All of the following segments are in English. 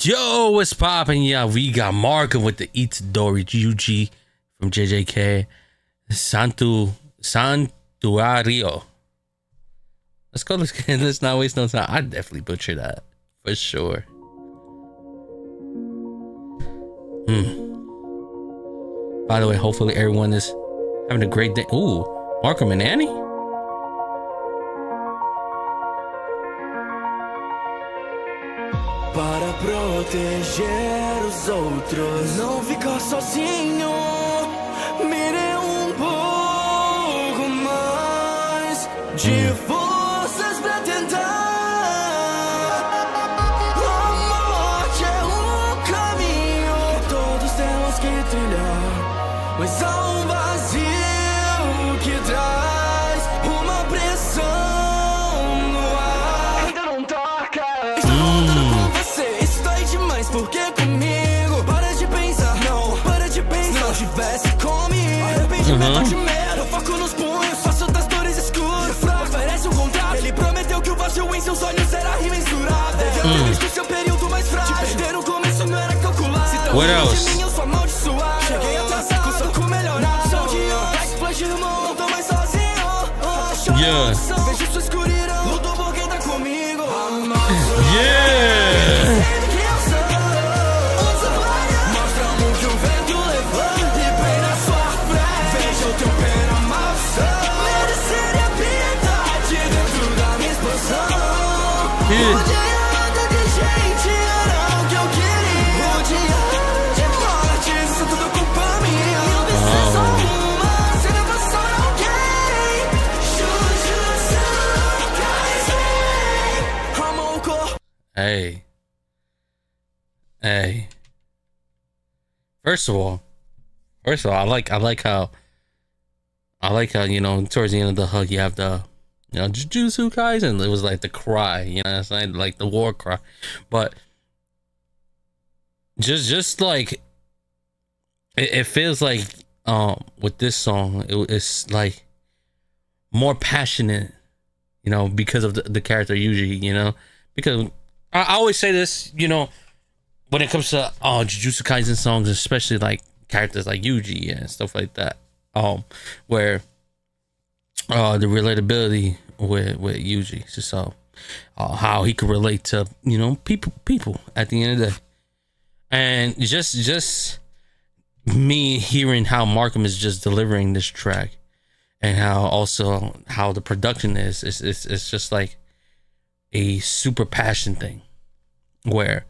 Yo, what's poppin'? Yeah, we got M4rkim with the Itadori Yuji from JJK. Santu Santuário. Let's go. Let's. Let's not waste no time. I definitely butcher that for sure. Hmm. By the way, hopefully everyone is having a great day. Ooh, M4rkim and Annie. Proteger os outros, não ficar sozinho. Mire um pouco mais de forças pra tentar. A morte é um caminho que todos temos que trilhar, mas comigo, arrependimento Uhum. de medo. Eu foco nos punhos, faço das dores escuras. Oferece um contrato. Ele prometeu que o vazio em seus olhos era imensurável. Devia ter visto seu período mais frágil. Te perder no começo não era calculado. Se tão What longe else? de mim, eu sou amaldiçoado. Cheguei atrasado, com soco melhorado. Sou de antes, flash irmão, não tô mais sozinho. Tá chorando, Yeah. Hey. Hey. First of all, first of all, I like I like how I like how, you know, towards the end of the hug you have the you know, Jujutsu Kaisen. It was like the cry, you know, it's like like the war cry. But just just like it, it feels like um with this song it, it's like more passionate you know because of the, the character Yuji you know because I, I always say this you know when it comes to uh Jujutsu Kaisen songs especially like characters like Yuji and stuff like that um where uh the relatability with with Yuji so uh, how he could relate to you know people people at the end of the day. And just just me hearing how M4rkim is just delivering this track and how also how the production is it's it's, it's just like a super passion thing where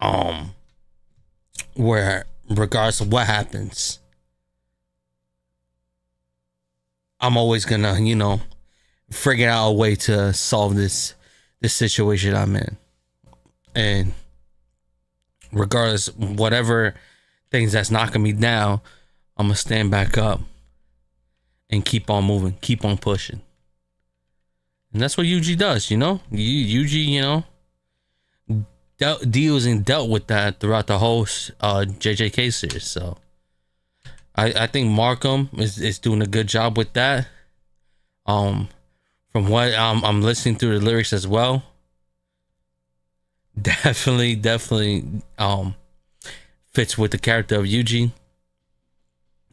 um where regardless of what happens I'm always gonna you know figure out a way to solve this this situation I'm in. And regardless whatever things that's knocking me down i'm gonna stand back up and keep on moving keep on pushing. And that's what Yuji does you know? Yuji you know dealt, deals and dealt with that throughout the whole uh JJK series so I I think M4rkim is, is doing a good job with that. Um from what um, I'm listening through the lyrics as well. Definitely definitely um fits with the character of Yuji.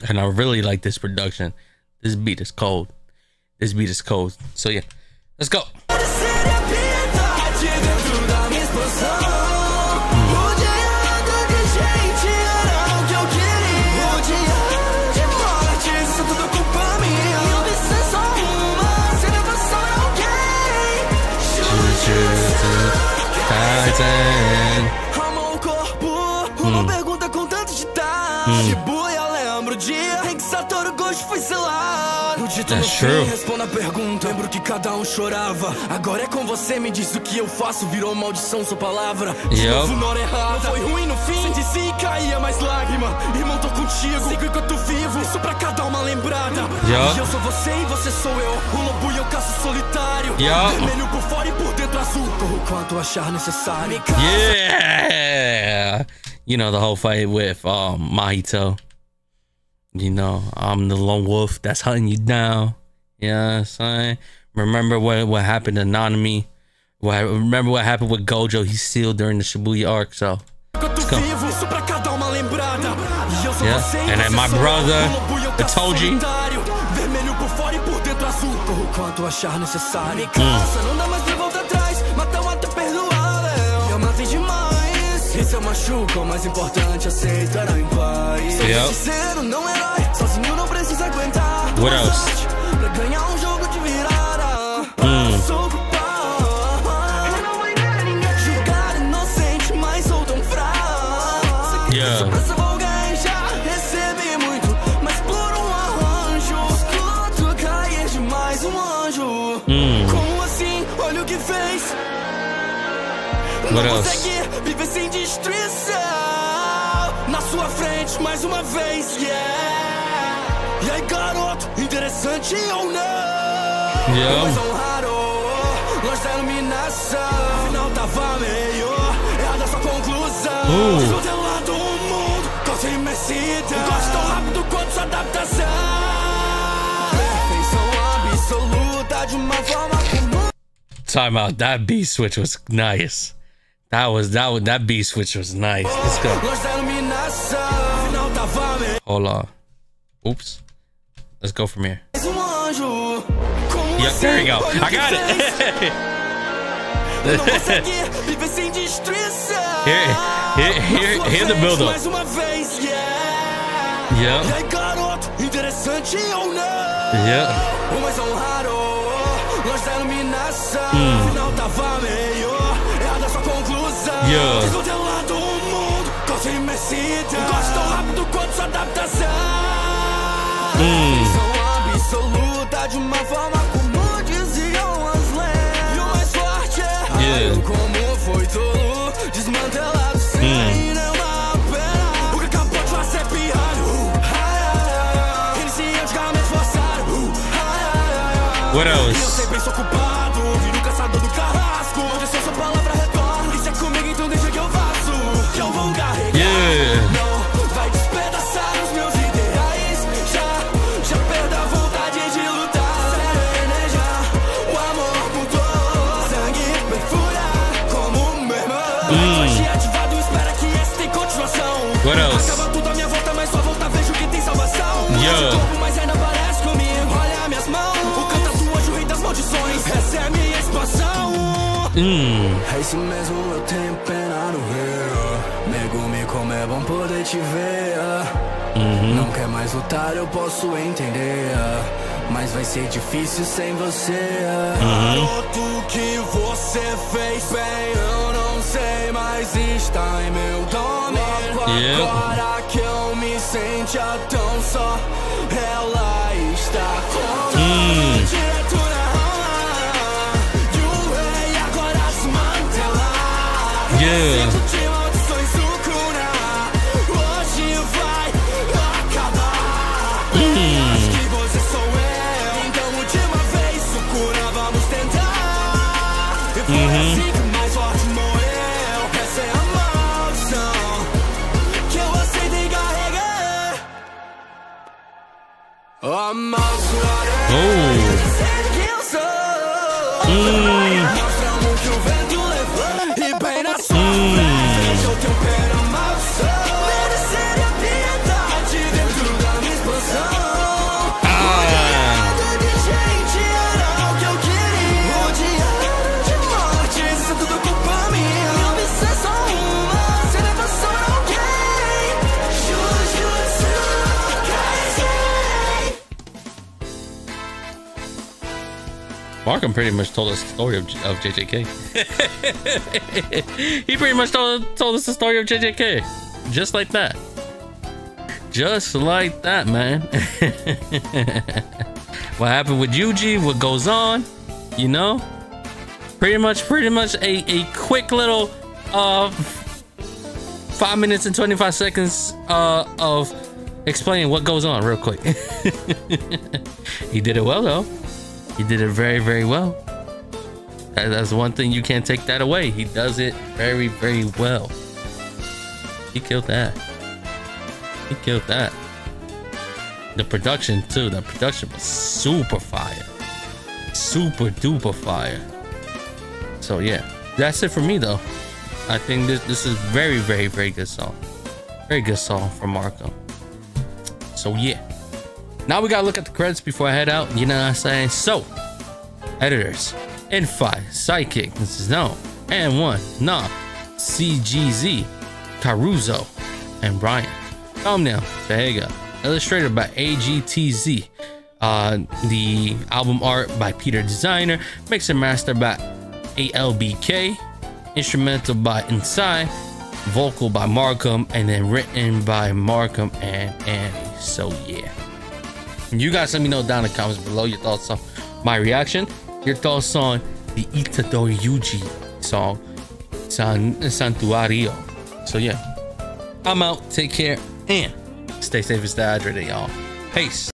And I really like this production. This beat is cold. This beat is cold. So yeah let's go Foi selado. O título That's no fim true. responda a pergunta. Lembro que cada um chorava. Agora é com você, me diz o que eu faço. Virou maldição sua palavra. De Yup. novo na hora errada. Não foi ruim no fim. Senti sim caía mais lágrima. Irmão, tô contigo. Sigo enquanto vivo. Isso pra cada uma lembrada. Yup. E eu sou você e você sou eu. O lobo e eu caço solitário. Yup. Vermelho por fora e por dentro azul. Corro quanto achar necessário. Yeah. You know the whole fight with um Mahito. You know, I'm the lone wolf that's hunting you down. You know what I'm saying? Remember what what happened to Nanami I remember what happened with Gojo. He sealed during the Shibuya arc, so Enquanto go. Yeah. And then my brother, I told you. Yep. Sozinho não precisa aguentar. What else? Pra ganhar um jogo de virada. Hum. Inocente, mas sou tão fraco. Como hum. assim? Olha o que fez. Não consegue viver sem destruição. Na sua frente, mais uma vez, yeah. Aí, garoto, interessante ou não? Yeah. Mas honrado, longe da iluminação. Afinal, tava meio errada a sua conclusão. Uh. Desmodelado o mundo, causa imensidão. Gosto tão rápido quanto sua adaptação. Perfeição absoluta de uma forma comum. Time out. That B switch was nice. That was that was that B switch was nice. Let's go. Hold on. Oops. Let's go from here. Yep, there you go. I got it. Não consegue viver sem destruição. Here- here- here- here the frente, build-up. Mais yeah. E Yep. aí, garoto, interessante ou não? Yep. O mais honrado, longe da iluminação. Hum. Afinal, tava meio errada a sua conclusão. Yeah. São absoluta de uma forma como diziam as lendas. E o mais forte é como foi tolo desmantelado sem uma pena. O que acabou de fazer piado? Iniciante, calma, esforçado. What else? Eu sempre sou culpado. A minha expansão. Mm. É isso mesmo, eu tenho pena no rio. Megumi, como é bom poder te ver. Não quer mais lutar, eu posso entender. Mas vai ser difícil sem você. Garoto, o que você fez bem, mas está em meu domínio. Yeah. Agora que eu me sentia tão só, ela M4rkim pretty much told us the story of, of JJK. he pretty much told, told us the story of JJK. Just like that. Just like that, man. what happened with Yuji, what goes on, you know? Pretty much, pretty much a, a quick little uh five minutes and 25 seconds uh of explaining what goes on real quick. he did it well though. He did it very, very well. That- That's one thing you can't take that away. He does it very, very well. He killed that. He killed that. The production too. The production was super fire. Super duper fire. So yeah, that's it for me though. I think this this is very very very good song. Very good song from Marco. So yeah. Now we gotta look at the credits before I head out. You know what I'm saying? So, editors, Infi, Psychic, this is no, and one, nah, CGZ, Caruso, and Brian. Thumbnail, Vega. Illustrated by AGTZ. Uh, the album art by Peter Designer. Mix and master by ALBK. Instrumental by Inside. Vocal by M4rkim. And then written by M4rkim and Annie. So yeah. You guys let me know down in the comments below your thoughts on my reaction. Your thoughts on the Itadori Yuji song. San Santuário. So yeah. I'm out. Take care and stay safe and stay hydrated, y'all. Peace.